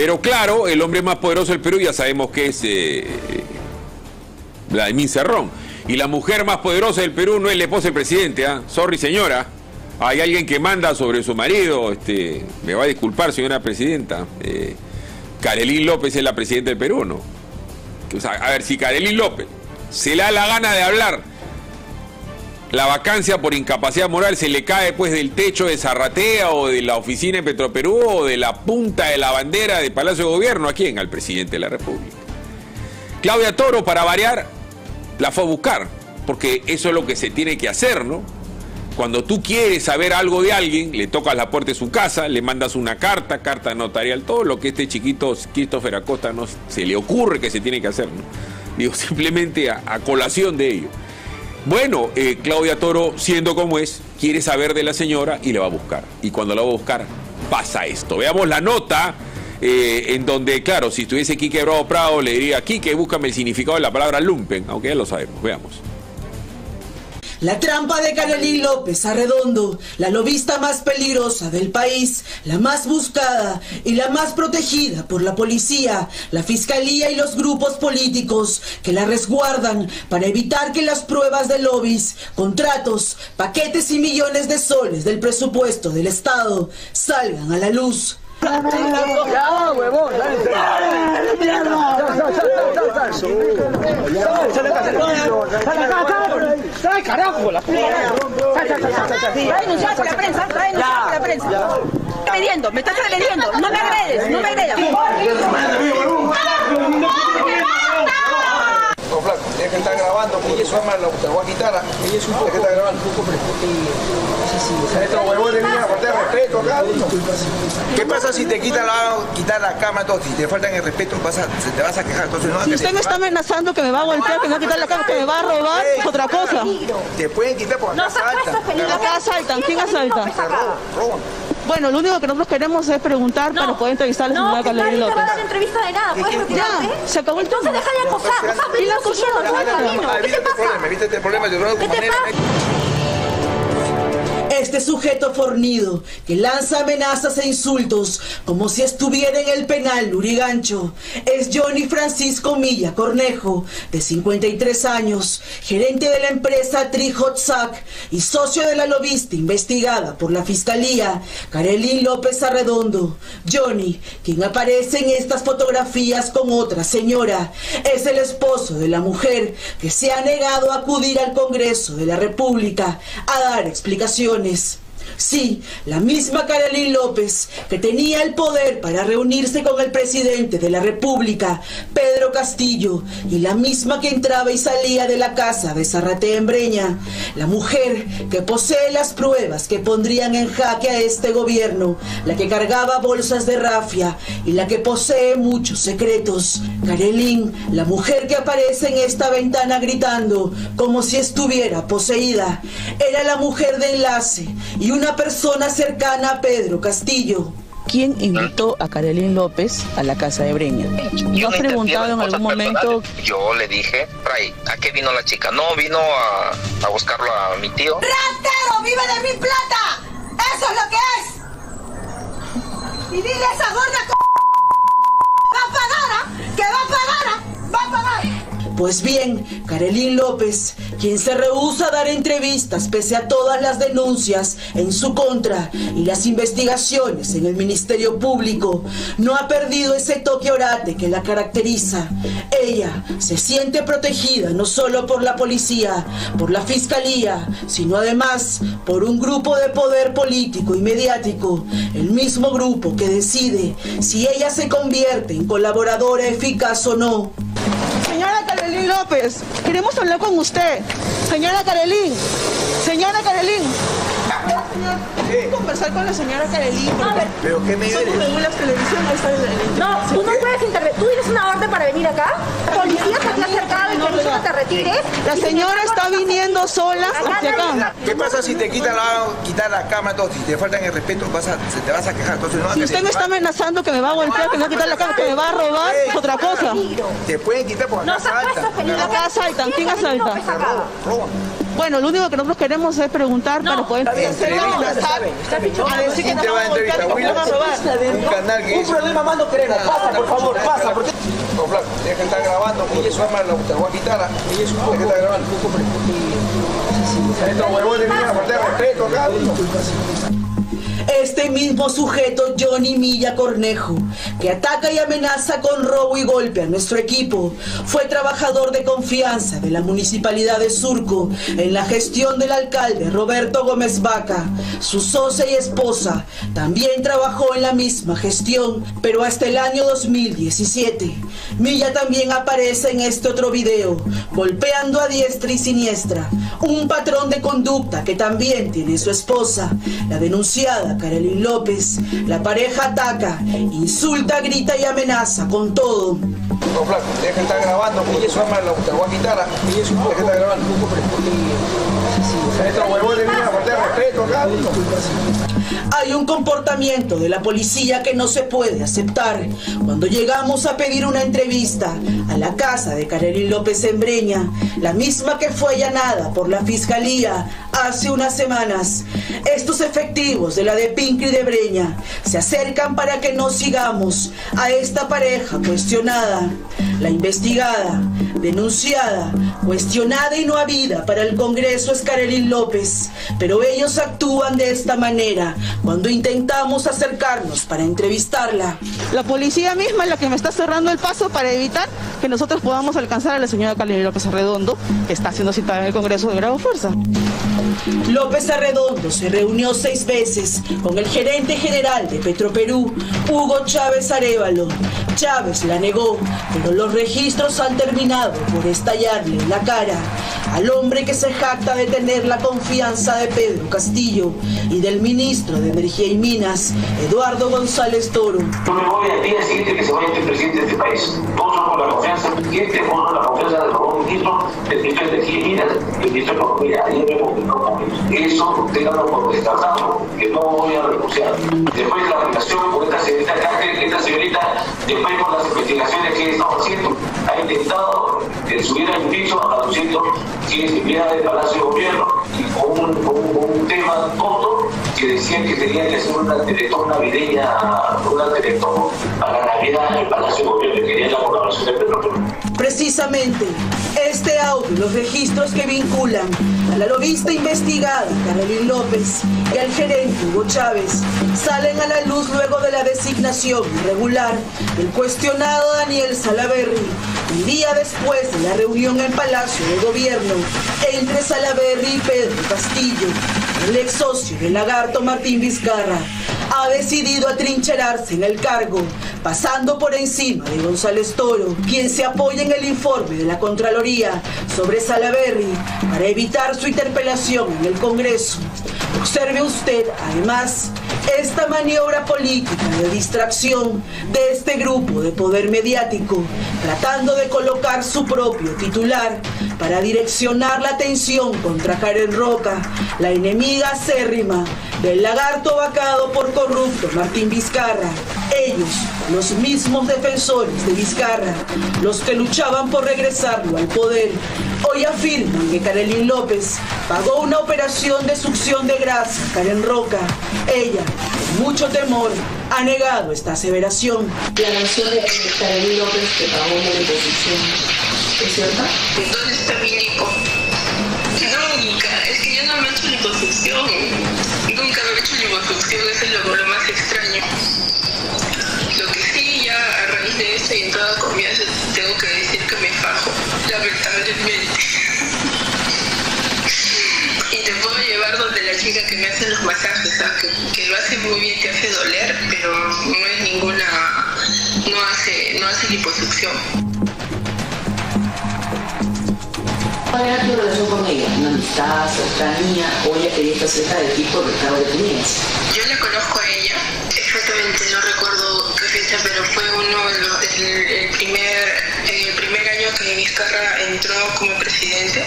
Pero claro, el hombre más poderoso del Perú ya sabemos que es eh, Vladimir Cerrón. Y la mujer más poderosa del Perú no es la esposa del presidente, ¿ah? Sorry, señora. Hay alguien que manda sobre su marido, este, me va a disculpar, señora presidenta. Eh, Karelín López es la presidenta del Perú, ¿no? A ver, si Karelín López se le da la gana de hablar, la vacancia por incapacidad moral se le cae pues del techo de Zarratea o de la oficina en Petroperú o de la punta de la bandera de Palacio de Gobierno, ¿a quién? Al presidente de la República. Claudia Toro, para variar, la fue a buscar, porque eso es lo que se tiene que hacer, ¿no? Cuando tú quieres saber algo de alguien, le tocas la puerta de su casa, le mandas una carta, carta notarial, todo lo que este chiquito Christopher Acosta no se le ocurre que se tiene que hacer, ¿no? Digo, simplemente a, colación de ello. Bueno, eh, Claudia Toro, siendo como es, quiere saber de la señora y le va a buscar. Y cuando la va a buscar, pasa esto. Veamos la nota eh, en donde, claro, si estuviese Quique Bravo Prado, le diría, Quique, búscame el significado de la palabra lumpen, aunque ya lo sabemos. Veamos. La trampa de Carolín López Arredondo, la lobista más peligrosa del país, la más buscada y la más protegida por la policía, la fiscalía y los grupos políticos que la resguardan para evitar que las pruebas de lobbies, contratos, paquetes y millones de soles del presupuesto del Estado salgan a la luz. Ya, huevón, ¡Sal, carajo! ¡La la prensa! la prensa! ¡Me estás agrediendo! ¡No me agredes! ¡No me agredas! No, flaco, tienes que estar grabando porque eso arma te voy a quitar. Ella es un poco, que estar grabando. un poco frescote. Sí, sí. Estos huevones de niña, falta de respeto acá. ¿Qué pasa si te quitan la, quitar la cama, todo? Si te faltan el respeto, vas a, te vas a quejar. Entonces, no, si usted me está amenazando que me va a golpear, que me va a quitar la cama, que me va a robar, es otra cosa. Te pueden quitar por acá no, asaltan. Acá asaltan. ¿Quién asalta? roban. Bueno, lo único que nosotros queremos es preguntar para poder entrevistar a la señora Carolina López. No, no entrevista de nada, puedes retirarte. Ya, se acabó el tiempo. Entonces deja de acosar, no estás viniendo siguiendo todo el camino. ¿Qué te pasa? ¿Viste este problema? ¿Qué te pasa? Este sujeto fornido que lanza amenazas e insultos como si estuviera en el penal Lurigancho es Johnny Francisco Milla Cornejo, de 53 años, gerente de la empresa Trijotzac y socio de la lobista investigada por la fiscalía, Karelín López Arredondo. Johnny, quien aparece en estas fotografías con otra señora, es el esposo de la mujer que se ha negado a acudir al Congreso de la República a dar explicaciones promise Sí, la misma Carolín López, que tenía el poder para reunirse con el presidente de la República, Pedro Castillo, y la misma que entraba y salía de la casa de Zarrate en Breña, la mujer que posee las pruebas que pondrían en jaque a este gobierno, la que cargaba bolsas de rafia y la que posee muchos secretos. Carolín, la mujer que aparece en esta ventana gritando como si estuviera poseída, era la mujer de enlace y una persona cercana a Pedro Castillo. ¿Quién invitó a Carolín López a la casa de Breña? ¿No has preguntado en algún momento? Yo le dije, Ray, ¿a qué vino la chica? No, vino a, a buscarlo a mi tío. ¡Ratero! ¡Vive de mi plata! ¡Eso es lo que es! Y dile a esa gorda Pues bien, Karelín López, quien se rehúsa a dar entrevistas pese a todas las denuncias en su contra y las investigaciones en el Ministerio Público, no ha perdido ese toque orate que la caracteriza. Ella se siente protegida no solo por la policía, por la fiscalía, sino además por un grupo de poder político y mediático, el mismo grupo que decide si ella se convierte en colaboradora eficaz o no. Carolín López, queremos hablar con usted. Señora Carolín, señora Carolín. ¿Puedo conversar con la señora Carolín? A ver, ¿pero qué me dice? la televisión, ahí está el, No, tú no puedes intervenir. ¿Tú tienes una orden para venir acá? ¿La policía te ha acercado y te dice que te retires? La señora está viniendo sola hacia acá. ¿Qué pasa si te quitan la, quitar la cama, todo? Si te faltan el respeto, vas a, te vas a quejar. Entonces, no, si usted me está amenazando que me va a golpear, que me va a quitar la cama, que me va a robar, es otra cosa. Te pueden quitar por acá no, asaltan. Acá asaltan. ¿Quién asalta? Bueno, lo único que nosotros queremos es preguntar para poder hacer una a decir que te va a entrevistar un canal que Un problema más no queremos. Pasa, por favor, pasa. Porque... Flaco, deja que estar grabando, y eso la te voy a quitar. Y eso deja que estar grabando. Estos huevones vienen a faltar respeto acá. Este mismo sujeto, Johnny Milla Cornejo, que ataca y amenaza con robo y golpe a nuestro equipo, fue trabajador de confianza de la Municipalidad de Surco en la gestión del alcalde Roberto Gómez Vaca. Su socia y esposa también trabajó en la misma gestión, pero hasta el año 2017. Milla también aparece en este otro video, golpeando a diestra y siniestra, un patrón de conducta que también tiene su esposa, la denunciada Karelin López. La pareja ataca, insulta, grita y amenaza con todo. No, flaco, deja que estar grabando, y eso arma la te voy a quitar. Y eso deja que estar grabando. Estos huevones vienen a faltar respeto acá. Hay un comportamiento de la policía que no se puede aceptar. Cuando llegamos a pedir una entrevista a la casa de Karelin López en Breña, la misma que fue allanada por la fiscalía hace unas semanas, estos efectivos de la de Pincri de Breña se acercan para que no sigamos a esta pareja cuestionada. La investigada, denunciada, cuestionada y no habida para el Congreso es Karelin López, pero ellos actúan de esta manera cuando intentamos acercarnos para entrevistarla. La policía misma es la que me está cerrando el paso para evitar que nosotros podamos alcanzar a la señora Karelin López Arredondo, que está siendo citada en el Congreso de Grado Fuerza. López Arredondo se reunió seis veces con el gerente general de Petroperú, Hugo Chávez Arevalo. Chávez la negó, pero los registros han terminado por estallarle en la cara al hombre que se jacta de tener la confianza de Pedro Castillo y del ministro de Energía y Minas, Eduardo González Toro. Yo me voy al día siguiente que se vaya este presidente de este país. Todos somos la confianza del presidente, todos la confianza del nuevo ministro, del ministro de Energía y Minas, del ministro de Economía. Ayer me Eso, ténganlo por descartado, que no voy a renunciar. Después de la relación con esta señorita, esta señorita, después con las investigaciones que he estado haciendo, ha intentado eh, subir al piso aduciendo que es enviada del Palacio de Gobierno y con un, con un- con un tema tonto que decían que tenía que hacer una teletón navideña, para Navidad en el Palacio Gobierno, que quería la colaboración. Precisamente, este audio y los registros que vinculan a la lobista investigada Carolina López y al gerente Hugo Chávez salen a la luz luego de la designación irregular del cuestionado Daniel Salaverry, un día después de la reunión en Palacio de Gobierno entre Salaverry y Pedro Castillo. El ex socio del lagarto Martín Vizcarra ha decidido atrincherarse en el cargo, pasando por encima de González Toro, quien se apoya en el informe de la Contraloría sobre Salaberry para evitar su interpelación en el Congreso. Observe usted, además, esta maniobra política de distracción de este grupo de poder mediático, tratando de colocar su propio titular para direccionar la atención contra Karen Roca, la enemiga acérrima del lagarto vacado por corrupto Martín Vizcarra. Ellos, los mismos defensores de Vizcarra, los que luchaban por regresarlo al poder, hoy afirman que Karelin López pagó una operación de succión de grasa a Karen Roca. Ella, con mucho temor, ha negado esta aseveración. La versión de Karelin López que pagó una liposucción. ¿Es cierta? ¿Dónde está mi lipo? Nunca, es que yo no me he hecho liposucción. Nunca me he hecho liposucción, eso es lo, lo más extraño. Lo que sí, ya a raíz de esto y en toda confianza, tengo bien, te hace doler, pero no es ninguna, no hace, no hace liposucción. ¿Cuál era tu relación con ella? ¿Una amistad, cercanía o ella quería estar cerca del tipo de cargo que tenías? Yo la conozco a ella, exactamente no recuerdo qué fecha, pero fue uno de los, el, el primer, el primer año que Vizcarra entró como presidente,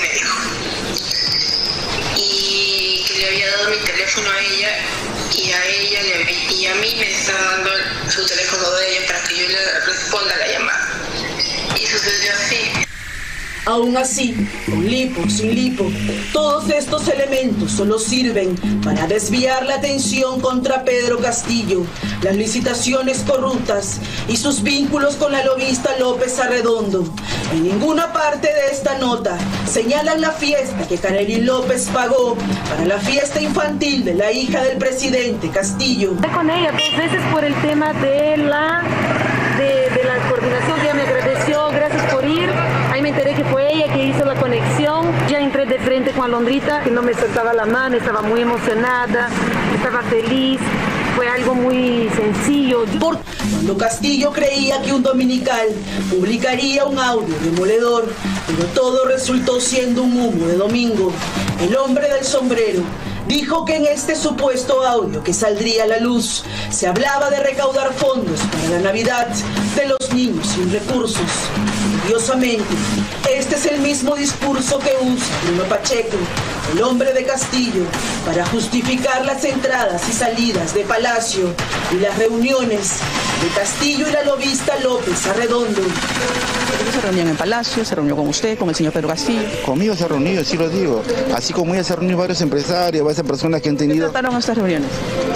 de Jalín, así me dijo. Y que le había dado mi teléfono a ella y a ella le- y a mí me está dando su teléfono de ella para que yo le responda la llamada. Y sucedió así. Aún así, con lipo, sin lipo, todos estos elementos solo sirven para desviar la atención contra Pedro Castillo, las licitaciones corruptas y sus vínculos con la lobista López Arredondo. En ninguna parte de esta nota señalan la fiesta que Karelin López pagó para la fiesta infantil de la hija del presidente Castillo. con ella dos veces por el tema de la de, la coordinación ella me agradeció, gracias por ir. Ahí me enteré que fue ella que hizo la conexión. Ya entré de frente con Alondrita, que no me soltaba la mano, estaba muy emocionada, estaba feliz. Fue algo muy sencillo. Cuando Castillo creía que un dominical publicaría un audio demoledor, pero todo resultó siendo un humo de domingo. El hombre del sombrero dijo que en este supuesto audio que saldría a la luz se hablaba de recaudar fondos para la Navidad de los niños sin recursos. Curiosamente, este es el mismo discurso que usa Bruno Pacheco, el hombre de Castillo, para justificar las entradas y salidas de Palacio y las reuniones de Castillo y la lobista López Arredondo. Se reunían en Palacio, se reunió con usted, con el señor Pedro Castillo. Conmigo se ha reunido, sí lo digo. Así como ella se ha reunido varios empresarios, varias personas que han ¿Qué tenido. trataron estas reuniones?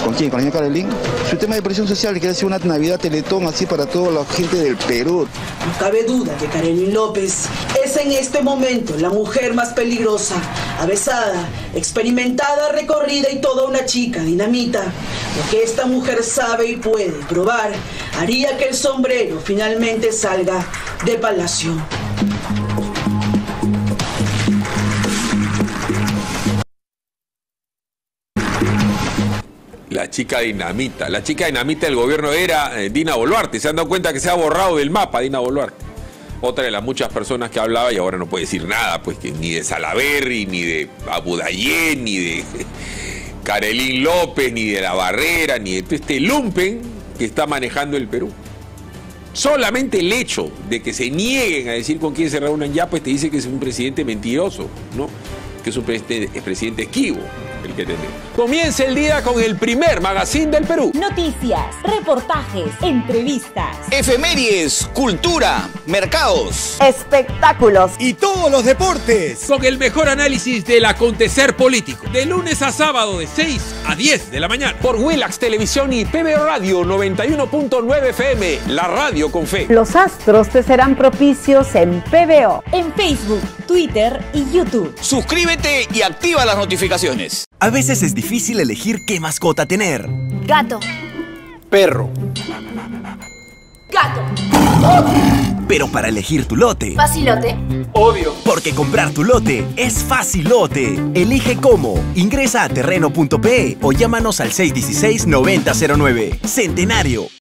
¿Con quién? ¿Con la señora Carolín? Su tema de presión social, que hacer una Navidad Teletón así para toda la gente del Perú. No cabe duda que Karelin López es en este momento la mujer más peligrosa, avesada, experimentada, recorrida y toda una chica dinamita. Lo que esta mujer sabe y puede probar haría que el sombrero finalmente salga de palacio. La chica dinamita. La chica dinamita del gobierno era eh, Dina Boluarte. Se han dado cuenta que se ha borrado del mapa Dina Boluarte. Otra de las muchas personas que hablaba y ahora no puede decir nada, pues que ni de Salaberry, ni de Abudayén, ni de Carelín López, ni de La Barrera, ni de este lumpen que está manejando el Perú. Solamente el hecho de que se nieguen a decir con quién se reúnen ya, pues te dice que es un presidente mentiroso, ¿no? Que es un presidente, presidente esquivo el que tenemos. Comienza el día con el primer magazine del Perú. Noticias, reportajes, entrevistas. Efemérides, cultura, mercados. Espectáculos. Y todos los deportes. Con el mejor análisis del acontecer político. De lunes a sábado de 6 a 10 de la mañana. Por Willax Televisión y PBO Radio 91.9 FM. La radio con fe. Los astros te serán propicios en PBO. En Facebook, Twitter y YouTube. Suscríbete y activa las notificaciones. A veces es difícil elegir qué mascota tener. Gato. Perro. Gato. Pero para elegir tu lote, Facilote. Obvio. porque comprar tu lote es facilote. Elige cómo. Ingresa a terreno.pe o llámanos al 616-9009. Centenario.